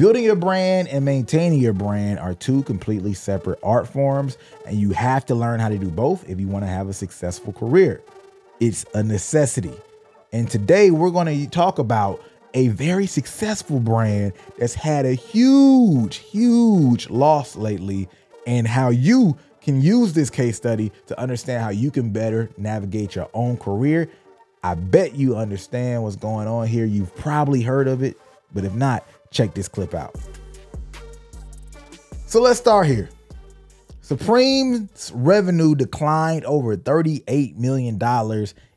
Building your brand and maintaining your brand are two completely separate art forms, and you have to learn how to do both if you want to have a successful career. It's a necessity. And today we're going to talk about a very successful brand that's had a huge, huge loss lately, and how you can use this case study to understand how you can better navigate your own career. I bet you understand what's going on here. You've probably heard of it, but if not, check this clip out. So let's start here. Supreme's revenue declined over $38 million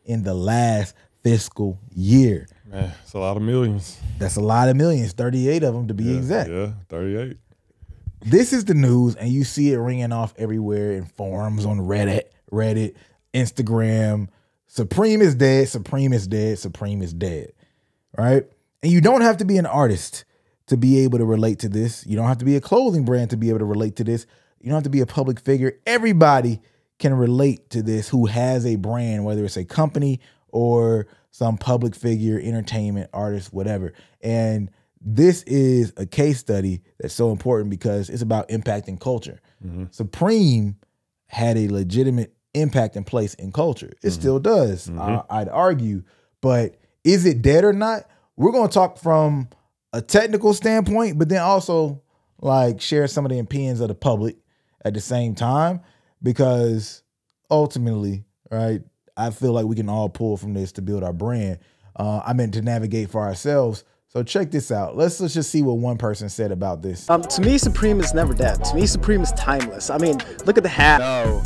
in the last fiscal year. Man, it's a lot of millions. That's a lot of millions, 38 of them to be yeah, exact. Yeah, 38. This is the news, and you see it ringing off everywhere in forums on Reddit, Reddit, Instagram. Supreme is dead, Supreme is dead, Supreme is dead. Right? And you don't have to be an artist to be able to relate to this. You don't have to be a clothing brand to be able to relate to this. You don't have to be a public figure. Everybody can relate to this who has a brand, whether it's a company or some public figure, entertainment, artist, whatever. And this is a case study that's so important because it's about impacting culture. Mm-hmm. Supreme had a legitimate impact and place in culture. It mm-hmm. still does, mm-hmm. I, I'd argue. But is it dead or not? We're going to talk from a technical standpoint, but then also like share some of the opinions of the public at the same time because ultimately, right, I feel like we can all pull from this to build our brand. Uh, I meant to navigate for ourselves. So check this out. Let's, let's just see what one person said about this. Um, to me, Supreme is never dead. To me, Supreme is timeless. I mean, look at the hat. No,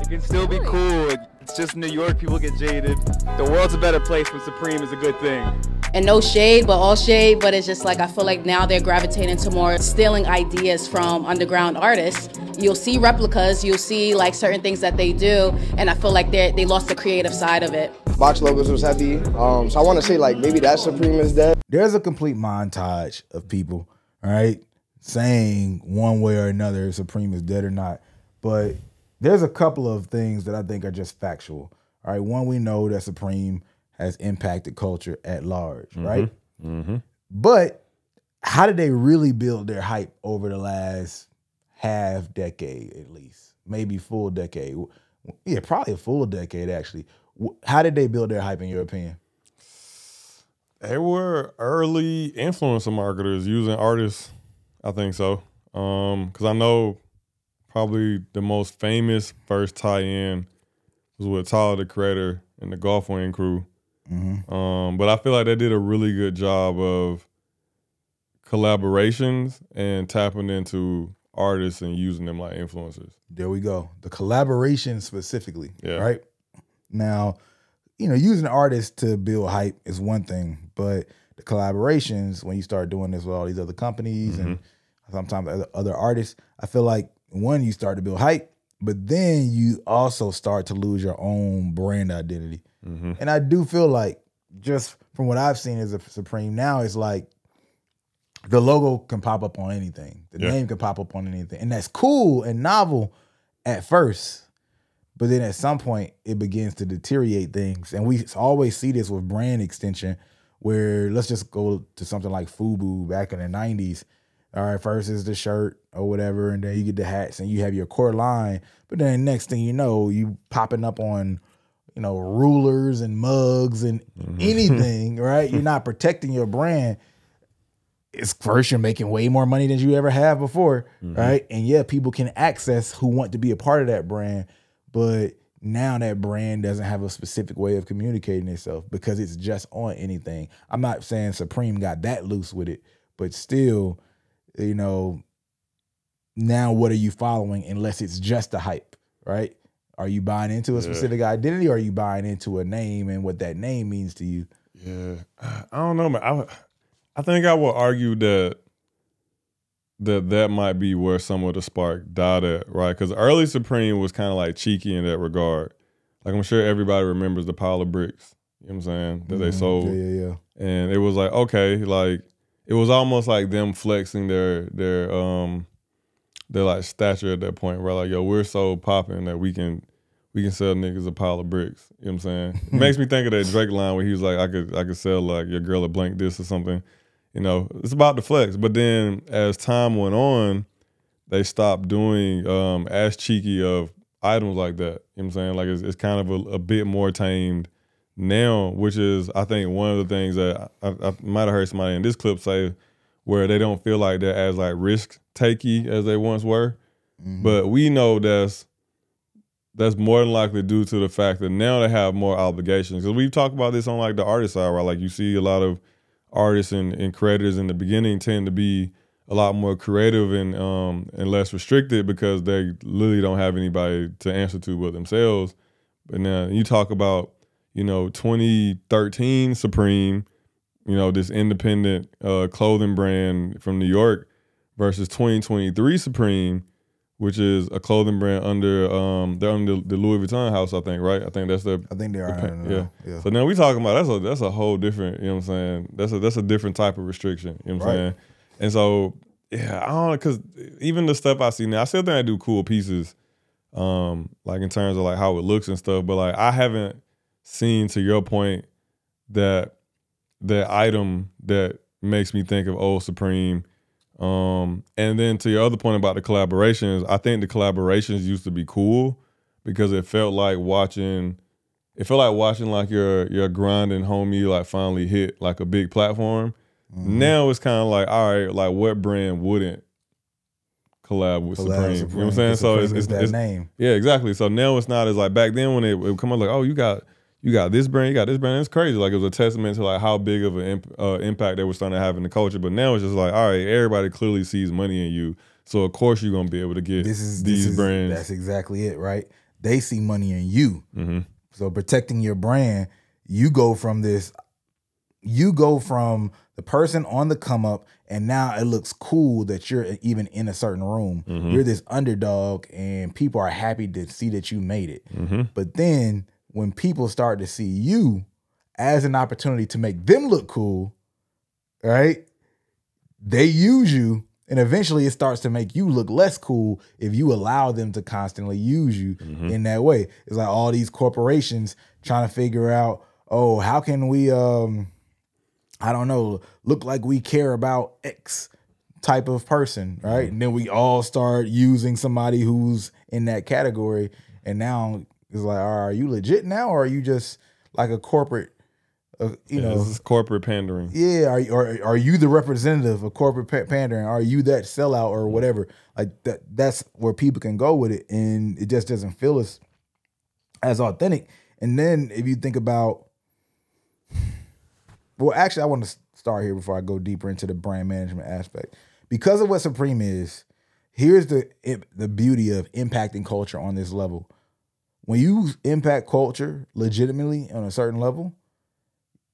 it can still be cool. It's just New York. People get jaded. The world's a better place when Supreme is a good thing and no shade, but all shade. But it's just like I feel like now they're gravitating to more stealing ideas from underground artists. You'll see replicas, you'll see like certain things that they do, and I feel like they they lost the creative side of it. Box logos was heavy, um, so I want to say like maybe that Supreme is dead. There's a complete montage of people, right, saying one way or another Supreme is dead or not, but there's a couple of things that I think are just factual. All right, one we know that Supreme has impacted culture at large, mm-hmm. right? Mm-hmm. But how did they really build their hype over the last half decade, at least, maybe full decade? Yeah, probably a full decade actually. How did they build their hype, in your opinion? They were early influencer marketers using artists. I think so, because um, I know probably the most famous first tie-in was with Tyler the Creator and the Golf Wang crew. Mm-hmm. Um, but I feel like they did a really good job of collaborations and tapping into artists and using them like influencers. There we go. The collaboration specifically. Yeah. Right. Now, you know, using artists to build hype is one thing, but the collaborations when you start doing this with all these other companies mm-hmm. and sometimes other, other artists, I feel like one you start to build hype, but then you also start to lose your own brand identity. Mm-hmm. And I do feel like, just from what I've seen as a Supreme now, it's like the logo can pop up on anything, the yeah. name can pop up on anything, and that's cool and novel at first. But then at some point, it begins to deteriorate things, and we always see this with brand extension, where let's just go to something like FUBU back in the '90s. All right, first is the shirt or whatever, and then you get the hats, and you have your core line. But then next thing you know, you popping up on you know, rulers and mugs and mm-hmm. anything, right? You're not protecting your brand. It's first you're making way more money than you ever have before, mm-hmm. right? And yeah, people can access who want to be a part of that brand, but now that brand doesn't have a specific way of communicating itself because it's just on anything. I'm not saying Supreme got that loose with it, but still, you know, now what are you following unless it's just a hype, right? Are you buying into a specific identity or are you buying into a name and what that name means to you? Yeah. I don't know, man. I, I think I would argue that that that might be where some of the spark died at, right? Because early Supreme was kind of like cheeky in that regard. Like I'm sure everybody remembers the pile of bricks. You know what I'm saying? That mm-hmm. they sold. Yeah, yeah, yeah. And it was like, okay, like it was almost like them flexing their their um their like stature at that point, where like, yo, we're so popping that we can we can sell niggas a pile of bricks. You know what I'm saying? it makes me think of that Drake line where he was like, I could I could sell like your girl a blank this or something. you know, it's about the flex. But then as time went on, they stopped doing um, as cheeky of items like that. You know what I'm saying? Like it's, it's kind of a, a, bit more tamed now, which is I think one of the things that I, I, might have heard somebody in this clip say where they don't feel like they're as like risk takey as they once were. Mm-hmm. But we know that's that's more than likely due to the fact that now they have more obligations. Because we've talked about this on like the artist side, right? Like you see a lot of artists and, and creators in the beginning tend to be a lot more creative and um and less restricted because they literally don't have anybody to answer to but themselves. But now you talk about, you know, 2013 Supreme, you know, this independent uh, clothing brand from New York versus 2023 Supreme, which is a clothing brand under um they're under the Louis Vuitton house, I think, right? I think that's their I think they are. The, yeah. yeah. So now we talking about that's a that's a whole different, you know what I'm saying? That's a that's a different type of restriction. You know what I'm right. saying? And so yeah, I don't know, cause even the stuff I see now, I still think I do cool pieces. Um, like in terms of like how it looks and stuff, but like I haven't seen to your point that that item that makes me think of Old Supreme um, and then to your other point about the collaborations, I think the collaborations used to be cool because it felt like watching it felt like watching like your your grinding homie like finally hit like a big platform. Mm-hmm. Now it's kind of like, all right, like what brand wouldn't collab with Supreme? Supreme? You know what I'm saying? So it's, it's, that it's, name. Yeah, exactly. So now it's not as like back then when it would come up like, oh, you got you got this brand, you got this brand. It's crazy. Like it was a testament to like how big of an imp, uh, impact they were starting to have in the culture. But now it's just like, all right, everybody clearly sees money in you, so of course you're gonna be able to get this is, these this is, brands. That's exactly it, right? They see money in you, mm-hmm. so protecting your brand, you go from this, you go from the person on the come up, and now it looks cool that you're even in a certain room. Mm-hmm. You're this underdog, and people are happy to see that you made it. Mm-hmm. But then when people start to see you as an opportunity to make them look cool, right? They use you and eventually it starts to make you look less cool if you allow them to constantly use you mm-hmm. in that way. It's like all these corporations trying to figure out, oh, how can we um I don't know, look like we care about X type of person, right? Mm-hmm. And then we all start using somebody who's in that category and now it's like, are you legit now, or are you just like a corporate? Uh, you yeah, know, this is corporate pandering. Yeah, are or are you the representative of corporate pandering? Are you that sellout or whatever? Like that. That's where people can go with it, and it just doesn't feel as as authentic. And then if you think about, well, actually, I want to start here before I go deeper into the brand management aspect because of what Supreme is. Here's the the beauty of impacting culture on this level when you impact culture legitimately on a certain level,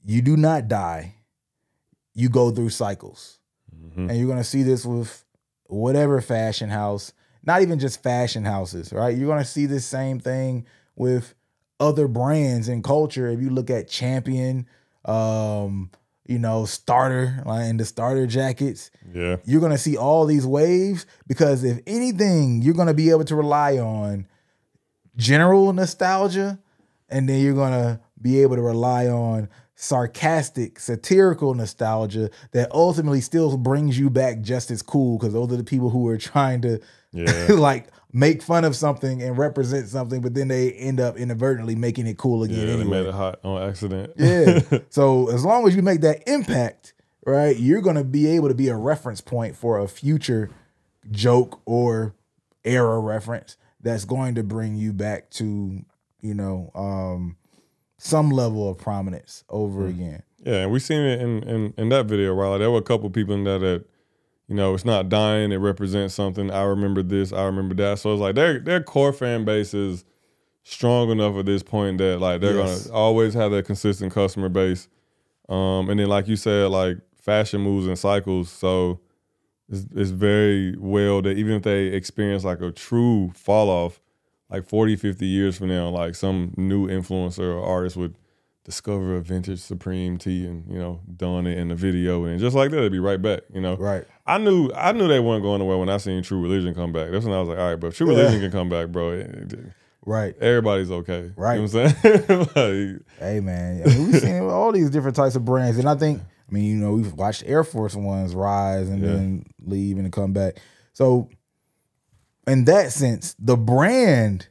you do not die. You go through cycles. Mm-hmm. And you're going to see this with whatever fashion house, not even just fashion houses, right? You're going to see this same thing with other brands and culture. If you look at Champion, um, you know, starter, like in the starter jackets. Yeah. You're gonna see all these waves because if anything, you're gonna be able to rely on general nostalgia, and then you're gonna be able to rely on sarcastic, satirical nostalgia that ultimately still brings you back just as cool because those are the people who are trying to yeah. like make fun of something and represent something, but then they end up inadvertently making it cool again. Yeah, anyway. they made it hot on accident. yeah. So as long as you make that impact, right, you're gonna be able to be a reference point for a future joke or era reference that's going to bring you back to you know um, some level of prominence over mm. again. Yeah, and we seen it in, in in that video, right? There were a couple people in there that you know it's not dying; it represents something. I remember this, I remember that. So it's like their their core fan base is strong enough at this point that like they're yes. gonna always have that consistent customer base. Um, and then like you said, like fashion moves in cycles, so it's, it's very well that even if they experience like a true fall off, like 40, 50 years from now, like some new influencer or artist would discover a vintage Supreme tee and you know don it in the video and just like that it'd be right back. You know, right? I knew I knew they weren't going away when I seen True Religion come back. That's when I was like, all right, but True Religion yeah. can come back, bro. It, it, right. Everybody's okay. Right. You know what I'm saying? like, hey man, I mean, we've seen all these different types of brands, and I think I mean, you know, we've watched Air Force Ones rise and then leave and come back. So, in that sense, the brand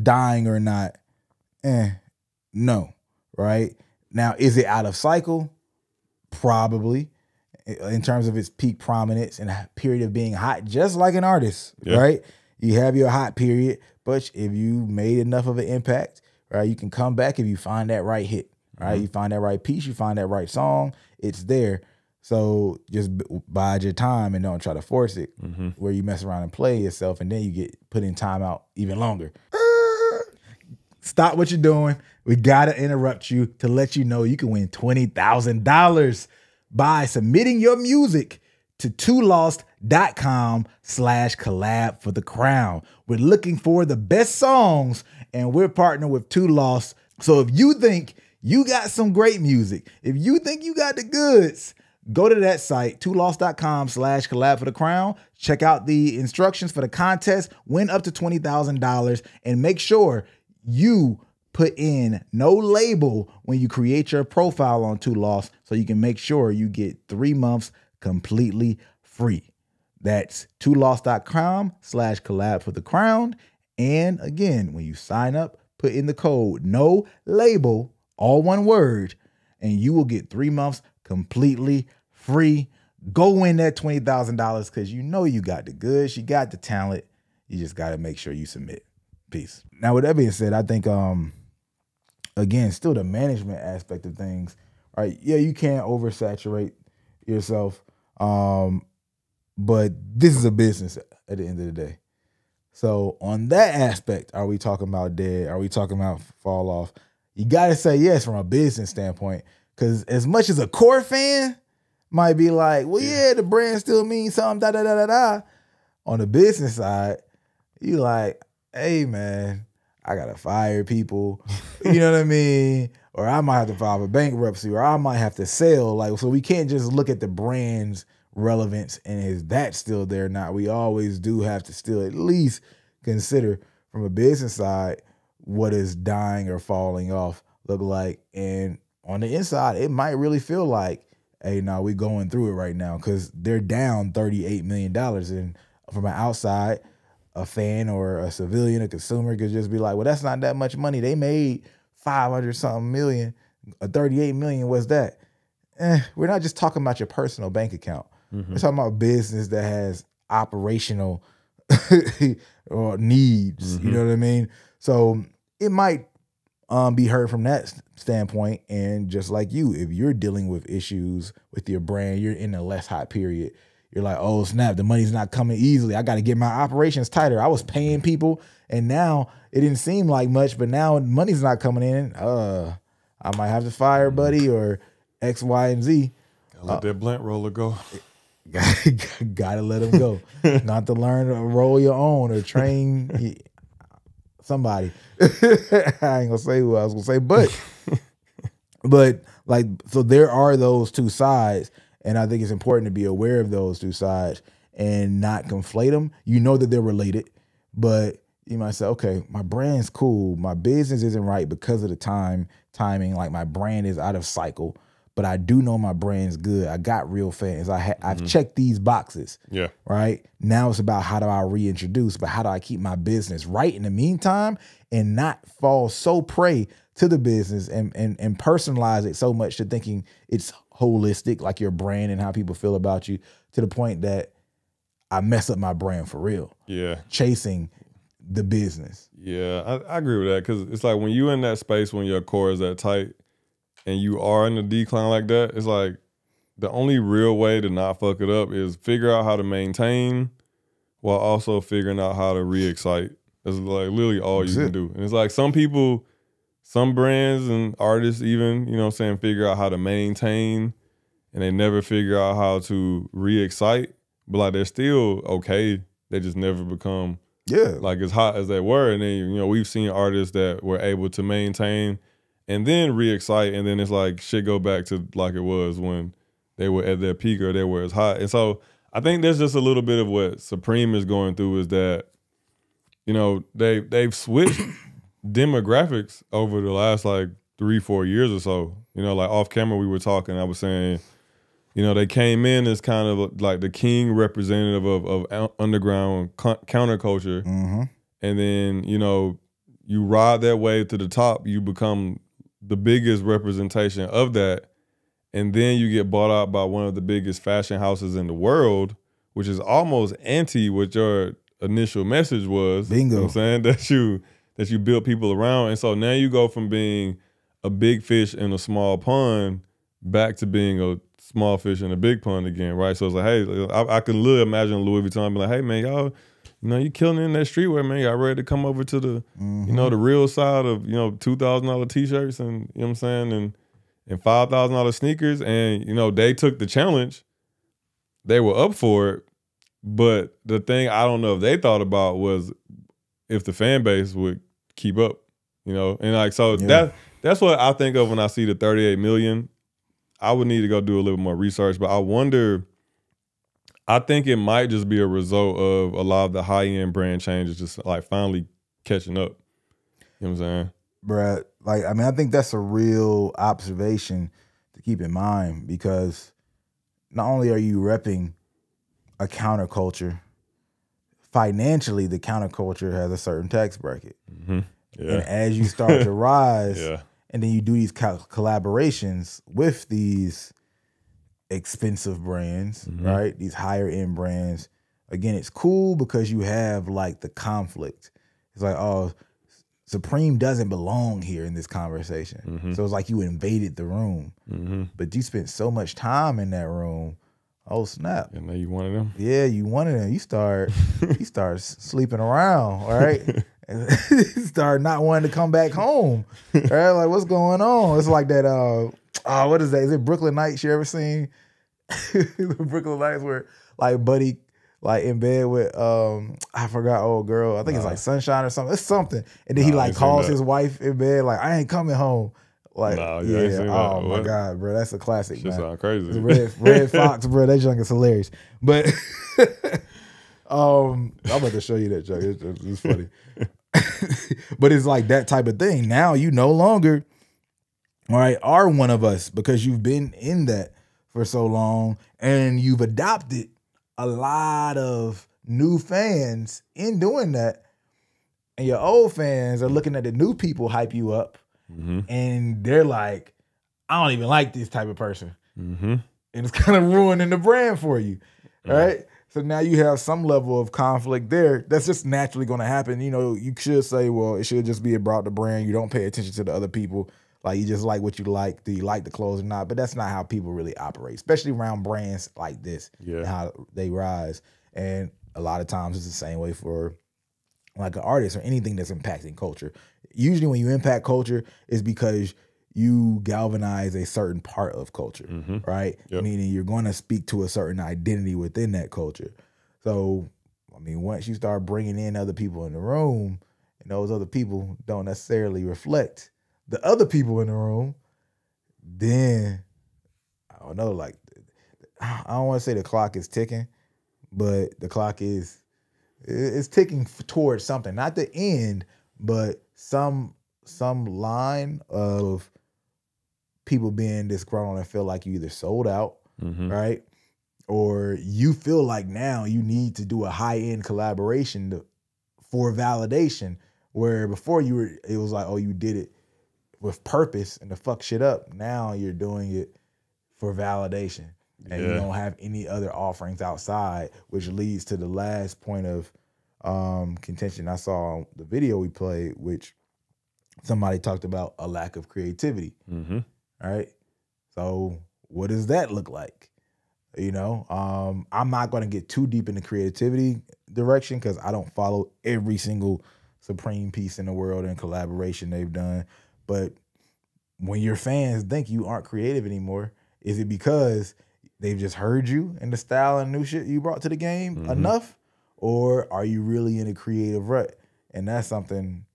dying or not, eh, no, right? Now, is it out of cycle? Probably in terms of its peak prominence and period of being hot, just like an artist, Yeah. right? You have your hot period, but if you made enough of an impact, right, you can come back if you find that right hit, right? Mm-hmm. You find that right piece, you find that right song, it's there. So just bide your time and don't try to force it, mm-hmm. where you mess around and play yourself, and then you get put in timeout even longer. Stop what you're doing. We gotta interrupt you to let you know you can win twenty thousand dollars by submitting your music to toolost.com slash collab for the crown. We're looking for the best songs and we're partnering with Too Lost. So if you think you got some great music, if you think you got the goods, go to that site, toolost.com slash collab for the crown. Check out the instructions for the contest, win up to $20,000, and make sure you put in no label when you create your profile on Too Lost so you can make sure you get three months completely free. That's toolost.com slash collab for the crown. And again, when you sign up, put in the code no label, all one word, and you will get three months completely free. Go win that $20,000 because you know you got the goods, you got the talent. You just got to make sure you submit. Peace. Now, with that being said, I think um again, still the management aspect of things, right? Yeah, you can't oversaturate yourself. Um, but this is a business at the end of the day. So on that aspect, are we talking about dead? Are we talking about fall off? You gotta say yes from a business standpoint. Cause as much as a core fan might be like, well, yeah, the brand still means something, da da da da da. On the business side, you like, hey man, I gotta fire people. you know what I mean? Or I might have to file for bankruptcy, or I might have to sell. Like, so we can't just look at the brand's relevance and is that still there or not? We always do have to still at least consider from a business side what is dying or falling off look like. And on the inside, it might really feel like, hey, now we going through it right now because they're down $38 million. And from an outside, a fan or a civilian, a consumer could just be like, well, that's not that much money. They made 500 something million. A 38 million, what's that? Eh, we're not just talking about your personal bank account. We're talking about business that has operational or needs. You know what I mean? So it might um, be heard from that standpoint. And just like you, if you're dealing with issues with your brand, you're in a less hot period. You're like, oh snap, the money's not coming easily. I got to get my operations tighter. I was paying people, and now it didn't seem like much, but now money's not coming in. Uh, I might have to fire buddy or X, Y, and Z. Gotta let that blunt roller go. Gotta let him go. Not to learn to roll your own or train somebody. I ain't gonna say who I was gonna say, but but like so there are those two sides, and I think it's important to be aware of those two sides and not conflate them. You know that they're related, but you might say, okay, my brand's cool, my business isn't right because of the time timing. Like my brand is out of cycle, but I do know my brand's good. I got real fans. I ha- I've mm-hmm. checked these boxes Yeah. right? Now it's about how do I reintroduce, but how do I keep my business right in the meantime and not fall so prey to the business and and and personalize it so much to thinking it's holistic, like your brand and how people feel about you, to the point that I mess up my brand for real, Yeah. chasing the business. Yeah, I, I agree with that because it's like when you in that space when your core is that tight and you are in a decline like that, it's like the only real way to not fuck it up is figure out how to maintain while also figuring out how to re-excite. That's like literally all That's you it. can do. And it's like some people, some brands and artists even, you know what I'm saying, figure out how to maintain and they never figure out how to re-excite. But like they're still okay. They just never become Yeah, like as hot as they were. And then you know we've seen artists that were able to maintain and then re-excite, and then it's like shit go back to like it was when they were at their peak or they were as hot. And so I think there's just a little bit of what Supreme is going through is that you know they they've switched demographics over the last like three four years or so. You know, like off camera we were talking. I was saying you know, they came in as kind of like the king representative of, of underground counterculture. Mm-hmm. And then, you know, you ride that wave to the top, you become the biggest representation of that. And then you get bought out by one of the biggest fashion houses in the world, which is almost anti what your initial message was. Bingo. You know I'm saying? That you that you build people around. And so now you go from being a big fish in a small pond back to being a small fish in a big pond again, right? So it's like, hey, I, I can literally imagine Louis Vuitton be like, hey man, y'all, you know, you killing in that streetwear, man. Y'all ready to come over to the, mm-hmm. you know, the real side of, you know, two thousand dollar t shirts and you know what I'm saying, and and five thousand dollar sneakers. And, you know, they took the challenge. They were up for it. But the thing I don't know if they thought about was if the fan base would keep up, you know, and like so yeah. that that's what I think of when I see the 38 million I would need to go do a little more research, but I wonder. I think it might just be a result of a lot of the high end brand changes just like finally catching up. You know what I'm saying? Brad, like I mean, I think that's a real observation to keep in mind because not only are you repping a counterculture, financially the counterculture has a certain tax bracket. Mm-hmm. Yeah. And as you start to rise, yeah and then you do these co- collaborations with these expensive brands, mm-hmm. right? These higher end brands. Again, it's cool because you have like the conflict. It's like, oh, Supreme doesn't belong here in this conversation. Mm-hmm. So it's like you invaded the room, mm-hmm. but you spent so much time in that room. Oh snap! And now you wanted them. Yeah, you wanted them. You start, you start sleeping around, right? start not wanting to come back home. right? Like, what's going on? It's like that. Uh, oh, what is that? Is it Brooklyn Nights? You ever seen the Brooklyn Nights where like Buddy like in bed with um I forgot old girl. I think it's like Sunshine or something. It's something. And then he like calls his wife in bed like I ain't coming home. Like nah, yeah, yeah oh my what? god, bro, that's a classic. Shit man. sound crazy. Red, Red Foxx, bro, that junk is hilarious. But um, I'm about to show you that junk. It's, it's funny. but it's like that type of thing. Now you no longer, all right, are one of us because you've been in that for so long and you've adopted a lot of new fans in doing that. And your old fans are looking at the new people hype you up mm-hmm. and they're like, I don't even like this type of person. Mm-hmm. And it's kind of ruining the brand for you. Right? So now you have some level of conflict there. That's just naturally going to happen. You know, you should say, well, it should just be about the brand. You don't pay attention to the other people. Like you just like what you like. Do you like the clothes or not? But that's not how people really operate, especially around brands like this. Yeah, how they rise. And a lot of times it's the same way for like an artist or anything that's impacting culture. Usually, when you impact culture, is because you galvanize a certain part of culture, mm-hmm. right? Yep. Meaning you're going to speak to a certain identity within that culture. So, I mean, once you start bringing in other people in the room, and those other people don't necessarily reflect the other people in the room, then I don't know, like I don't want to say the clock is ticking, but the clock is it's ticking towards something, not the end, but some some line of people being disgruntled and feel like you either sold out, mm-hmm. right? Or you feel like now you need to do a high end collaboration to, for validation. Where before you were, it was like, oh, you did it with purpose and to fuck shit up. Now you're doing it for validation, and yeah. you don't have any other offerings outside, which leads to the last point of um, contention I saw the video we played, which somebody talked about a lack of creativity. Mm-hmm. All right. So what does that look like? You know, um, I'm not going to get too deep in the creativity direction because I don't follow every single Supreme piece in the world and collaboration they've done. But when your fans think you aren't creative anymore, is it because they've just heard you and the style and new shit you brought to the game mm-hmm. enough? Or are you really in a creative rut? And that's something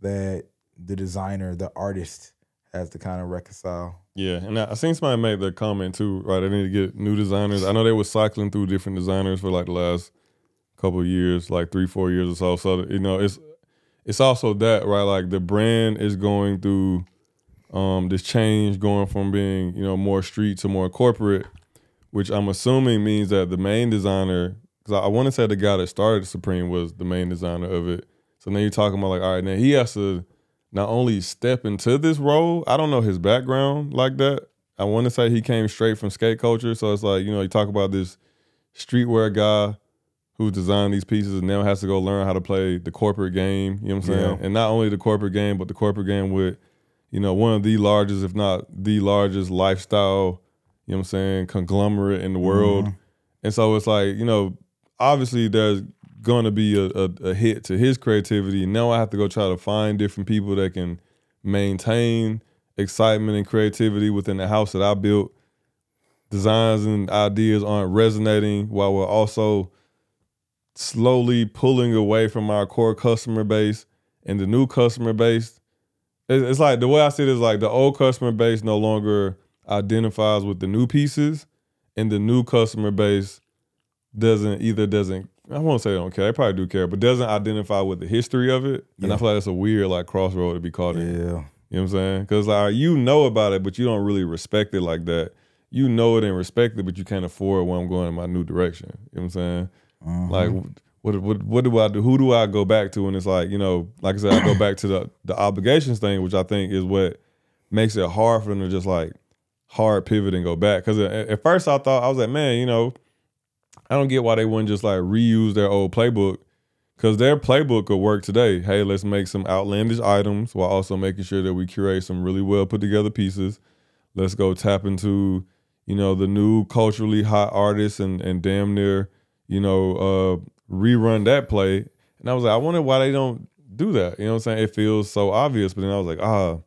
that the designer, the artist, has to kind of reconcile. Yeah, and I, seen somebody make the comment too. Right, they need to get new designers. I know they were cycling through different designers for like the last couple years, like three, four years or so. So you know, it's it's also that right. Like the brand is going through um, this change, going from being you know more street to more corporate, which I'm assuming means that the main designer, because I, I want to say the guy that started Supreme was the main designer of it. So now you're talking about like, all right, now he has to not only step into this role. I don't know his background like that. I want to say he came straight from skate culture, so it's like you know you talk about this streetwear guy who designed these pieces and now has to go learn how to play the corporate game. You know what I'm saying? Yeah. And not only the corporate game, but the corporate game with you know one of the largest, if not the largest, lifestyle. You know what I'm saying? Conglomerate in the mm-hmm. world. And so it's like you know, obviously there's going to be a, a, a hit to his creativity. Now I have to go try to find different people that can maintain excitement and creativity within the house that I built. Designs and ideas aren't resonating while we're also slowly pulling away from our core customer base and the new customer base. It's like the way I see it is like the old customer base no longer identifies with the new pieces, and the new customer base doesn't either doesn't I won't say they don't care. They probably do care, but doesn't identify with the history of it. And I feel like that's a weird like crossroad to be caught in. Yeah. You know what I'm saying? Because like you know about it, but you don't really respect it like that. You know it and respect it, but you can't afford where I'm going in my new direction. You know what I'm saying? Like mm-hmm. what what what do I do? Who do I go back to? And it's like, you know, like I said, I go back to the the obligations thing, which I think is what makes it hard for them to just like hard pivot and go back. Because at, at first I thought I was like, man, you know, I don't get why they wouldn't just like reuse their old playbook. Cause their playbook could work today. Hey, let's make some outlandish items while also making sure that we curate some really well put together pieces. Let's go tap into, you know, the new culturally hot artists and and damn near, you know, uh rerun that play. And I was like, I wonder why they don't do that. You know what I'm saying? It feels so obvious, but then I was like, ah,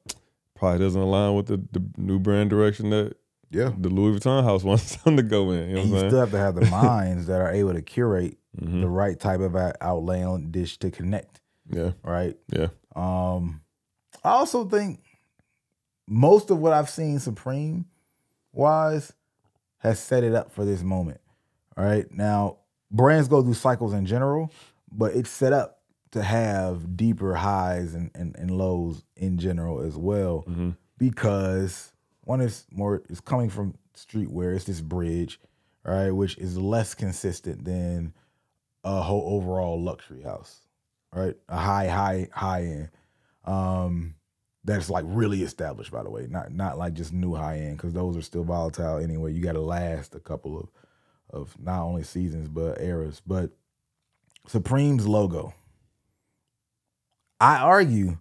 probably doesn't align with the, the new brand direction that Yeah. the Louis Vuitton house wants them to go in. You know what you saying? still have to have the minds that are able to curate Mhm. the right type of outlay on dish to connect, Yeah, right? yeah. Um, I also think most of what I've seen Supreme wise has set it up for this moment. All right. Now, brands go through cycles in general, but it's set up to have deeper highs and, and, and lows in general as well Mhm. because one is more is coming from streetwear, it's this bridge, right, which is less consistent than a whole overall luxury house, right? A high, high, high end. Um, that's like really established, by the way, not not like just new high end, because those are still volatile anyway. You got to last a couple of of not only seasons but eras. But Supreme's logo, I argue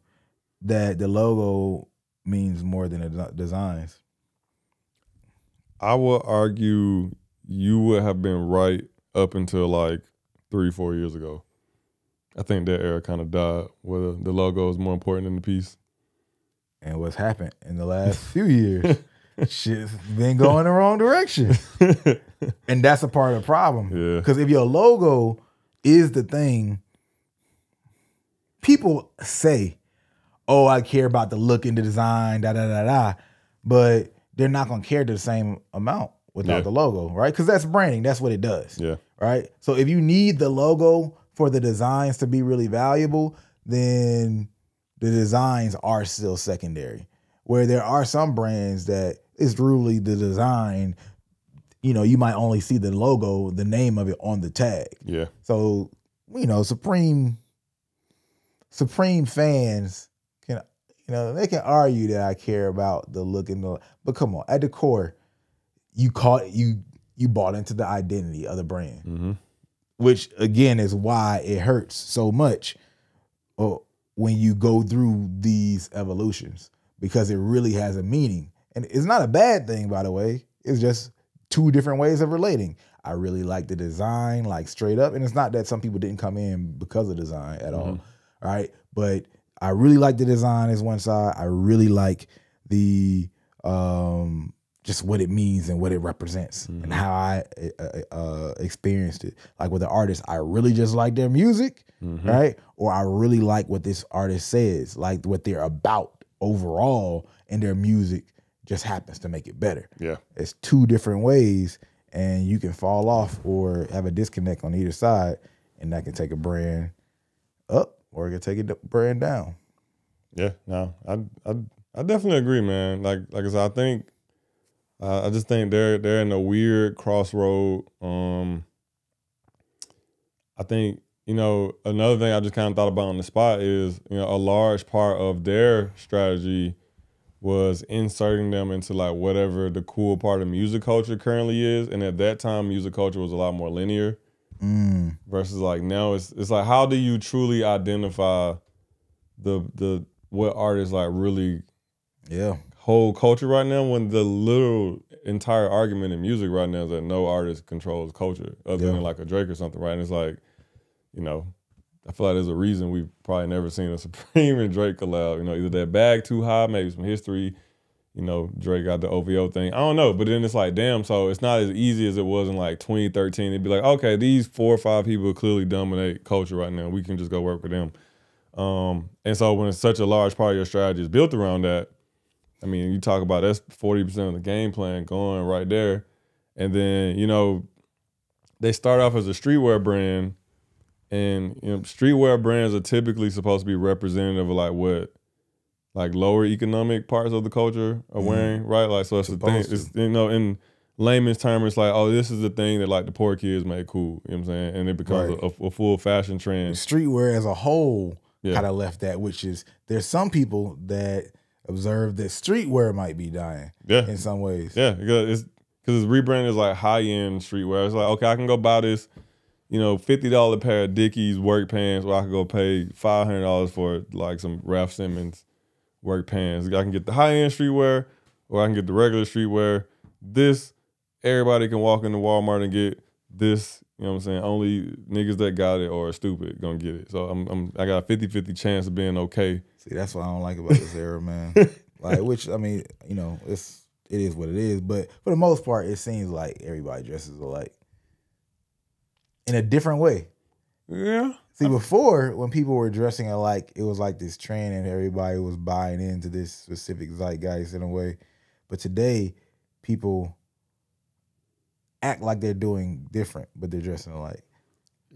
that the logo means more than the designs. I would argue you would have been right up until like three, four years ago. I think that era kind of died where the logo is more important than the piece. And what's happened in the last few years, shit's been going the wrong direction. and that's a part of the problem. Yeah. Because if your logo is the thing, people say, "Oh, I care about the look and the design, da da da da," but they're not gonna care to the same amount without Yeah. the logo, right? Because that's branding. That's what it does. Yeah. Right. So if you need the logo for the designs to be really valuable, then the designs are still secondary. Where there are some brands that it's truly the design. You know, you might only see the logo, the name of it on the tag. Yeah. So, you know, Supreme Supreme fans can you know, they can argue that I care about the look and the but come on, at the core, you caught you you bought into the identity of the brand. hmm Which again is why it hurts so much uh, when you go through these evolutions because it really has a meaning. And it's not a bad thing, by the way. It's just two different ways of relating. I really like the design, like straight up. And it's not that some people didn't come in because of design at all. Right. But I really like the design as one side. I really like the um just what it means and what it represents and how I uh, uh, experienced it. Like with the artist, I really just like their music, right? Or I really like what this artist says, like what they're about overall, in their music just happens to make it better. Yeah. It's two different ways, and you can fall off or have a disconnect on either side, and that can take a brand up or it can take a brand down. Yeah, no, I, I, I definitely agree, man. Like, like I said, I think Uh, I just think they're they're in a weird crossroad. Um, I think you know another thing I just kind of thought about on the spot is you know a large part of their strategy was inserting them into like whatever the cool part of music culture currently is, and at that time, music culture was a lot more linear. Mm. Versus like now, it's it's like how do you truly identify the the what artists like really Yeah. whole culture right now when the little entire argument in music right now is that no artist controls culture other Yeah. than like a Drake or something, right? And it's like, you know, I feel like there's a reason we've probably never seen a Supreme and Drake collab. You know, either that bag too high, maybe some history. You know, Drake got the OVO thing. I don't know, but then it's like, damn. So it's not as easy as it was in like 2013. It'd be like, okay, these four or five people clearly dominate culture right now. We can just go work with them. Um, and so when it's such a large part of your strategy is built around that, I mean, you talk about that's 40% of the game plan going right there. And then, you know, they start off as a streetwear brand, and you know, streetwear brands are typically supposed to be representative of like what like lower economic parts of the culture are mm-hmm. wearing, right? Like so it's the thing. Supposed It's you know, in layman's terms, it's like, oh, this is the thing that like the poor kids make cool. You know what I'm saying? And it becomes Right. a, a full fashion trend. Streetwear as a whole Yeah. kind of left that, which is there's some people that observe that streetwear might be dying Yeah. in some ways. Yeah, because it's because it's rebranded as like high end streetwear. It's like okay, I can go buy this, you know, fifty dollar pair of Dickies work pants, or I can go pay five hundred dollars for like some Raf Simons work pants. I can get the high end streetwear, or I can get the regular streetwear. This everybody can walk into Walmart and get this. You know what I'm saying? Only niggas that got it or are stupid gonna get it. So I'm, I'm I got a 50-50 chance of being okay. See, that's what I don't like about this era, man. like, which I mean, you know, it's it is what it is, but for the most part, it seems like everybody dresses alike in a different way. Yeah. See, before when people were dressing alike, it was like this trend, and everybody was buying into this specific zeitgeist in a way. But today, people act like they're doing different, but they're dressing alike.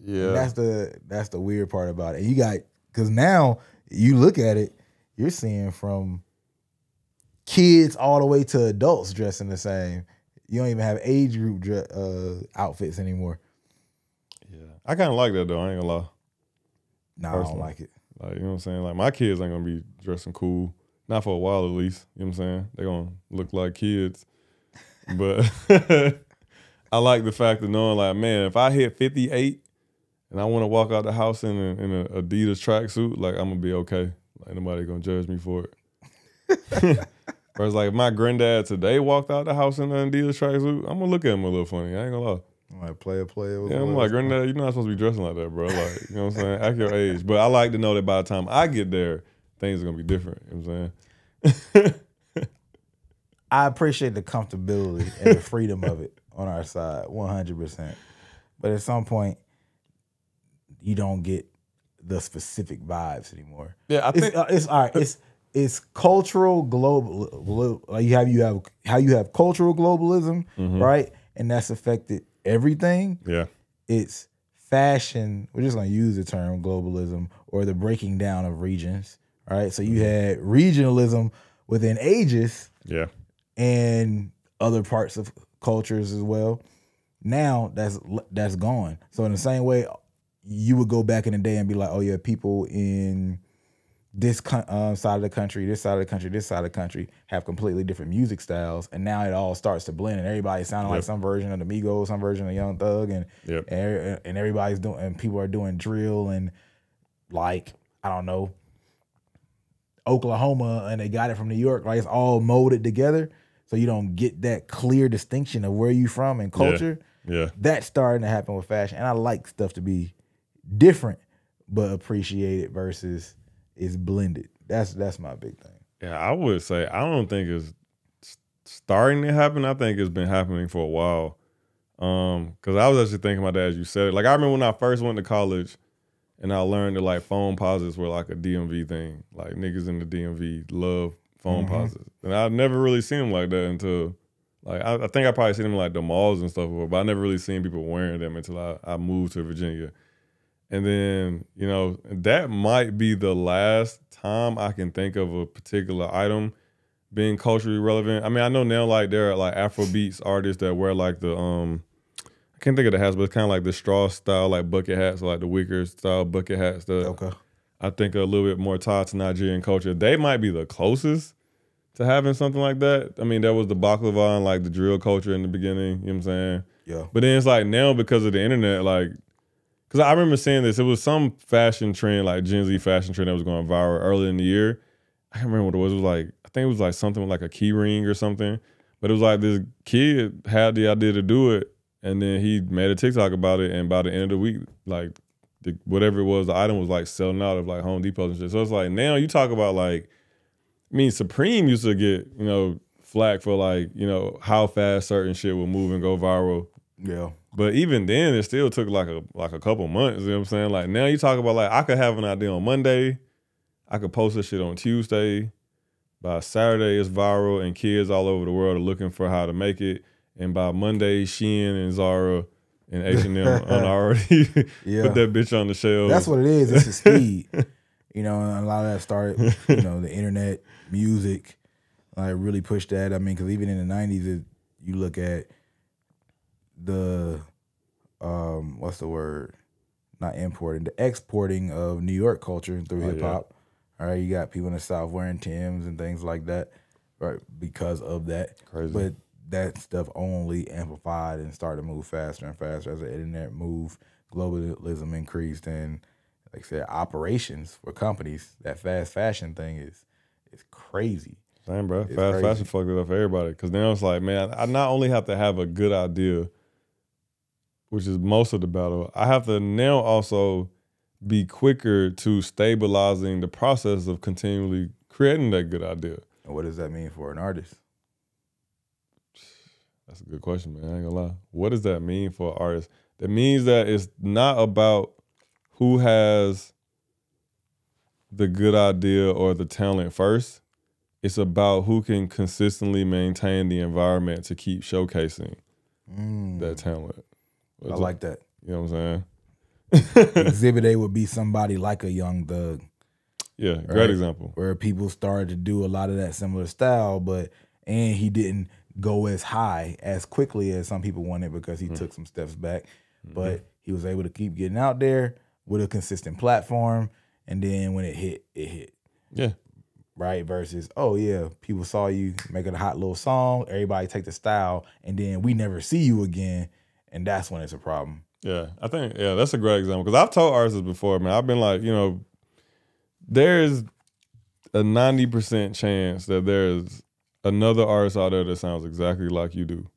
Yeah. And that's the that's the weird part about it. And you got because now you look at it, you're seeing from kids all the way to adults dressing the same. You don't even have age group uh, outfits anymore. I kind of like that though. I ain't gonna lie. No, I don't like it. Like, you know what I'm saying? Like my kids ain't gonna be dressing cool. Not for a while at least. You know what I'm saying? They're gonna look like kids. But I like the fact of knowing like, man, if I hit 58 and I wanna walk out the house in a, in a Adidas tracksuit, like I'm gonna be okay. Like nobody gonna judge me for it. Whereas like if my granddad today walked out the house in an Adidas tracksuit, I'm gonna look at him a little funny. I ain't gonna lie. I'm like player, player. what's Yeah, I'm up? like, granddad, you're not supposed to be dressing like that, bro. Like, you know what I'm saying? Act your age. But I like to know that by the time I get there, things are gonna be different. You know what I'm saying? I appreciate the comfortability and the freedom of it on our side, one hundred percent. But at some point, you don't get the specific vibes anymore. Yeah, I it's, think uh, it's all right. It's it's cultural global. Like you have you have how you have cultural globalism, Mm-hmm. right? And that's affected everything. yeah. It's fashion. We're just gonna use the term globalism or the breaking down of regions, right? So you mm-hmm. had regionalism within ages Yeah. and other parts of cultures as well. Now that's that's gone. So in the same way, you would go back in the day and be like, oh yeah, people in this uh, side of the country, this side of the country, this side of the country have completely different music styles, and now it all starts to blend, and everybody sounding like some version of the Migos, some version of Young Thug, and Yep. and, and everybody's doing, and people are doing drill and like I don't know, Oklahoma, and they got it from New York. Like it's all molded together, so you don't get that clear distinction of where you from and culture. Yeah. That's starting to happen with fashion, and I like stuff to be different but appreciated versus it's blended. That's that's my big thing. Yeah. I would say I don't think it's starting to happen. I think it's been happening for a while. Um, cause I was actually thinking about that as you said it. Like I remember when I first went to college and I learned that like Foamposites were like a DMV thing. Like niggas in the DMV love Foamposites. And I'd never really seen them like that until like I, I think I probably seen them like the malls and stuff before, but I never really seen people wearing them until I, I moved to Virginia. And then, you know, that might be the last time I can think of a particular item being culturally relevant. I mean, I know now like there are like Afro beats artists that wear like the um I can't think of the hats, but it's kind of like the straw style, like bucket hats, like the wicker style bucket hats. The, Okay. I think are a little bit more tied to Nigerian culture. They might be the closest to having something like that. I mean, there was the baklava and like the drill culture in the beginning. You know what I'm saying? Yeah. But then it's like now because of the internet, like, because I remember seeing this. It was some fashion trend, like Gen Z fashion trend that was going viral early in the year. I can't remember what it was. It was like I think it was like something with like a key ring or something. But it was like this kid had the idea to do it, and then he made a TikTok about it. And by the end of the week, like the, whatever it was, the item was like selling out of like Home Depot and shit. So it's like now you talk about like, I mean, Supreme used to get you know flack for like you know how fast certain shit will move and go viral. Yeah. But even then, it still took like a like a couple months. You know what I'm saying? Like now you talk about like I could have an idea on Monday, I could post this shit on Tuesday. By Saturday, it's viral, and kids all over the world are looking for how to make it. And by Monday, Shein and Zara and H and M already Yeah. put that bitch on the shelf. That's what it is. It's the speed. you know, and a lot of that started, you know, the internet, music, like really pushed that. I mean, because even in the '90s, it, you look at the, um, what's the word? Not importing, the exporting of New York culture through Oh, hip hop. All right, you got people in the South wearing Tims and things like that, right? Because of that. Crazy. But that stuff only amplified and started to move faster and faster as the internet moved, globalism increased, and like I said, operations for companies. That fast fashion thing is is crazy. Same, bro. It's Fast crazy. fashion fucked it up for everybody. Because now it's like, man, I not only have to have a good idea, which is most of the battle, I have to now also be quicker to stabilizing the process of continually creating that good idea. And what does that mean for an artist? That's a good question, man. I ain't gonna lie. What does that mean for an artist? That means that it's not about who has the good idea or the talent first. It's about who can consistently maintain the environment to keep showcasing that mm. talent. Mm. I like that. You know what I'm saying? Exhibit A would be somebody like a Young Thug, Yeah, great Right. example. where people started to do a lot of that similar style, but and he didn't go as high as quickly as some people wanted because he took some steps back. Mm-hmm. But he was able to keep getting out there with a consistent platform, and then when it hit, it hit. Yeah. right? Versus, oh yeah, people saw you making a hot little song, everybody take the style, and then we never see you again, and that's when it's a problem. Yeah, I think yeah, that's a great example because I've told artists before, man. I've been like, you know, there's a ninety percent chance that there's another artist out there that sounds exactly like you do,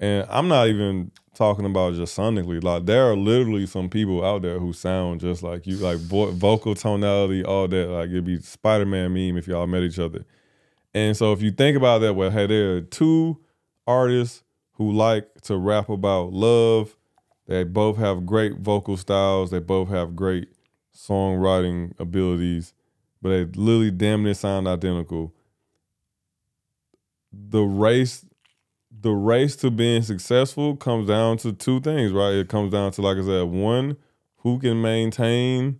and I'm not even talking about just sonically. Like there are literally some people out there who sound just like you, like vo- vocal tonality, all that. Like it'd be Spider Man meme if y'all met each other. And so if you think about that, well, hey, there are two artists who like to rap about love. They both have great vocal styles. They both have great songwriting abilities, but they literally damn near sound identical. The race, the race to being successful comes down to two things, right? It comes down to, like I said, one, who can maintain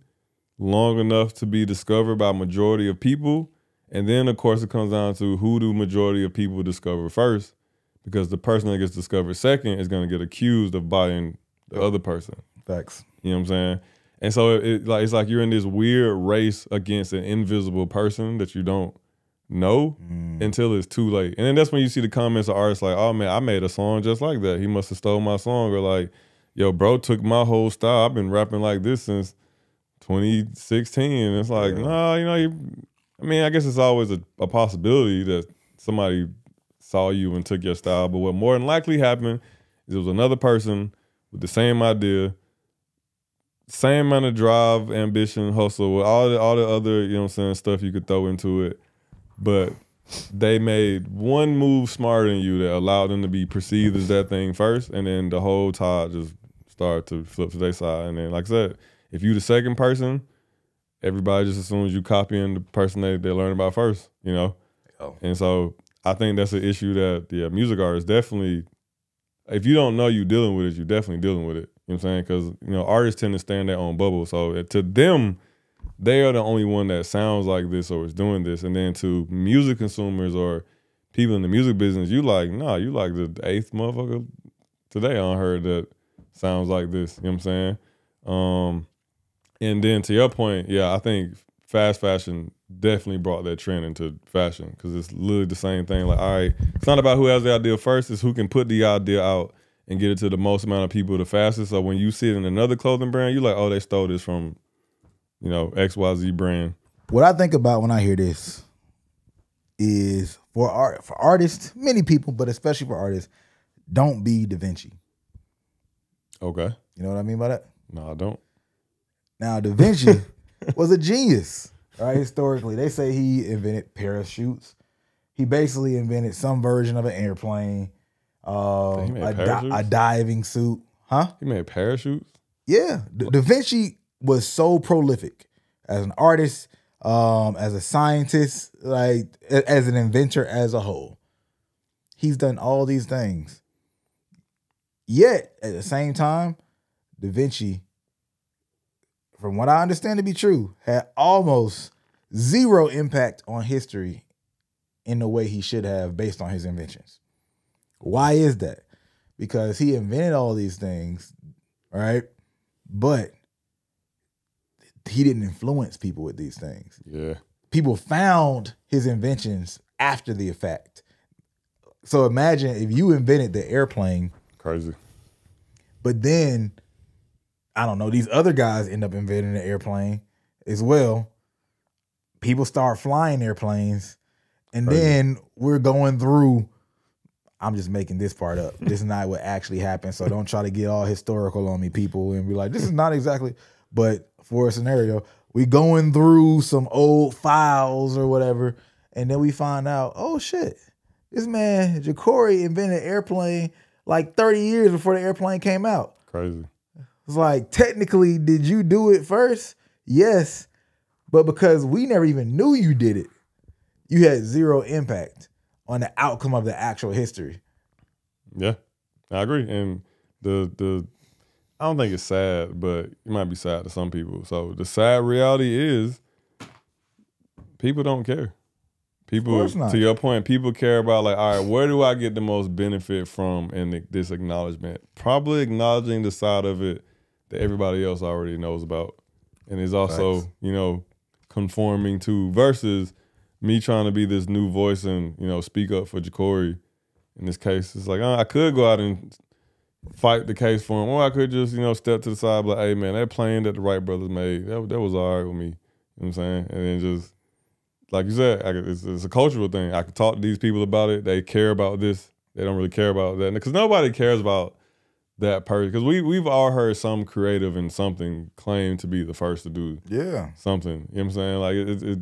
long enough to be discovered by majority of people. And then of course it comes down to who do majority of people discover first. Because the person that gets discovered second is gonna get accused of buying the other person. Facts. You know what I'm saying? And so it, it like it's like you're in this weird race against an invisible person that you don't know mm. until it's too late. And then that's when you see the comments of artists like, "Oh man, I made a song just like that. He must have stole my song." Or like, "Yo, bro took my whole style. I've been rapping like this since 2016." And it's like, no, you know, you, I mean, I guess it's always a, a possibility that somebody saw you and took your style. But what more than likely happened is it was another person with the same idea, same amount of drive, ambition, hustle, with all the all the other, you know what I'm saying, stuff you could throw into it. But they made one move smarter than you that allowed them to be perceived as that thing first, and then the whole tide just started to flip to their side. And then, like I said, if you the second person, everybody just assumes you copying the person they, they learned about first, you know? Oh. And so I think that's an issue that the music artists definitely, if you don't know you're dealing with it, you're definitely dealing with it. You know what I'm saying? Because, you know, artists tend to stay in their own bubble. So uh, to them, they are the only one that sounds like this or is doing this. And then to music consumers or people in the music business, you like, nah, you like the eighth motherfucker today on her that sounds like this. You know what I'm saying? Um, and then to your point, yeah, I think fast fashion definitely brought that trend into fashion because it's literally the same thing. Like, all right, it's not about who has the idea first; it's who can put the idea out and get it to the most amount of people the fastest. So when you see it in another clothing brand, you're like, oh, they stole this from, you know, X Y Z brand. What I think about when I hear this is for art for artists, many people, but especially for artists, don't be Da Vinci. Okay. You know what I mean by that? No, I don't. Now Da Vinci was a genius, right? Historically, they say he invented parachutes. He basically invented some version of an airplane, um, a, di- a diving suit, huh? He made parachutes. Yeah, da, da Vinci was so prolific as an artist, um, as a scientist, like as an inventor as a whole. He's done all these things. Yet at the same time, Da Vinci, from what I understand to be true, had almost zero impact on history in the way he should have based on his inventions. Why is that? Because he invented all these things, right? But he didn't influence people with these things. Yeah. People found his inventions after the effect. So imagine if you invented the airplane, Crazy. but then I don't know, these other guys end up inventing the airplane as well. People start flying airplanes, and Crazy. then we're going through. I'm just making this part up. this is not what actually happened. So don't try to get all historical on me, people, and be like, this is not exactly. But for a scenario, we going through some old files or whatever, and then we find out, oh shit, this man Jacorey invented an airplane like 30 years before the airplane came out. Crazy. It's like technically, did you do it first? Yes, but because we never even knew you did it, you had zero impact on the outcome of the actual history. Yeah, I agree. And the the I don't think it's sad, but it might be sad to some people. So the sad reality is people don't care. People to your point, people care about like, all right, where do I get the most benefit from in this acknowledgement? Probably acknowledging the side of it that everybody else already knows about. And is also, you know, conforming to versus me trying to be this new voice and, you know, speak up for Jacorey in this case. It's like, uh, I could go out and fight the case for him, or I could just, you know, step to the side, like, hey man, that plane that the Wright brothers made, that, that was all right with me. You know what I'm saying? And then just like you said, I could, it's, it's a cultural thing. I could talk to these people about it. They care about this. They don't really care about that because nobody cares about that person. Because we we've all heard some creative and something claim to be the first to do Yeah. something. You know what I'm saying? Like it, it,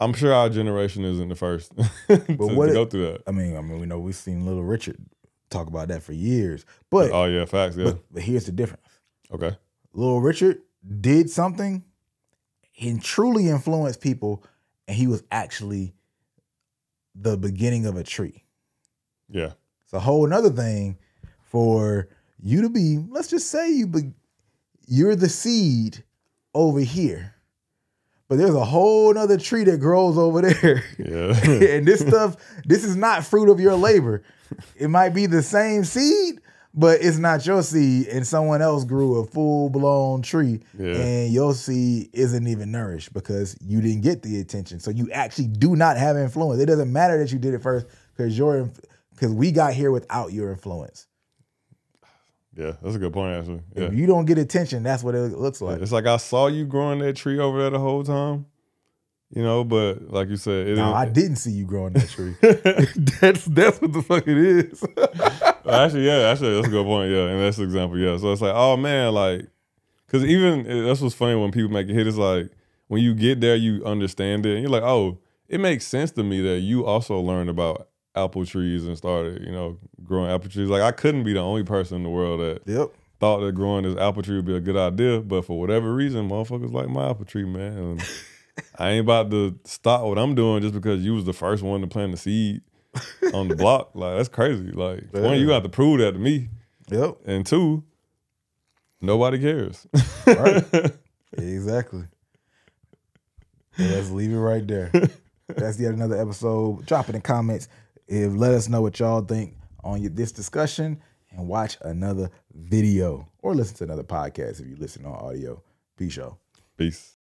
I'm sure our generation isn't the first to, what to it- go through that. I mean, I mean, we know we've seen Little Richard talk about that for years. But Oh yeah, facts. Yeah. but, but here's the difference. okay. Little Richard did something and truly influenced people, and he was actually the beginning of a tree. Yeah. It's a whole nother thing for you to be, let's just say you be, you're the seed over here. But there's a whole nother tree that grows over there. Yeah. and this stuff, this is not fruit of your labor. It might be the same seed, but it's not your seed. And someone else grew a full blown tree, Yeah. and your seed isn't even nourished because you didn't get the attention. So you actually do not have influence. It doesn't matter that you did it first because your because we got here without your influence. Yeah, that's a good point actually. Yeah. If you don't get attention, that's what it looks like. It's like I saw you growing that tree over there the whole time. You know, but like you said, it No, I didn't see you growing that tree. that's that's what the fuck it is. actually, yeah, actually, that's a good point. Yeah, and that's the example. Yeah, so it's like, oh man, like, because even eh, that's what's funny when people make it hit. It's like when you get there, you understand it, and you're like, oh, it makes sense to me that you also learned about apple trees and started, you know, growing apple trees. Like I couldn't be the only person in the world that yep. thought that growing this apple tree would be a good idea, but for whatever reason, motherfuckers like my apple tree, man. And I ain't about to stop what I'm doing just because you was the first one to plant the seed on the block. Like that's crazy. Like one, you got to prove that to me, Yep. and two, nobody cares. Right. exactly. Let's leave it right there. That's yet another episode. Drop it in comments. If let us know what y'all think on your, this discussion, and watch another video or listen to another podcast if you listen on audio. Peace, y'all. Peace.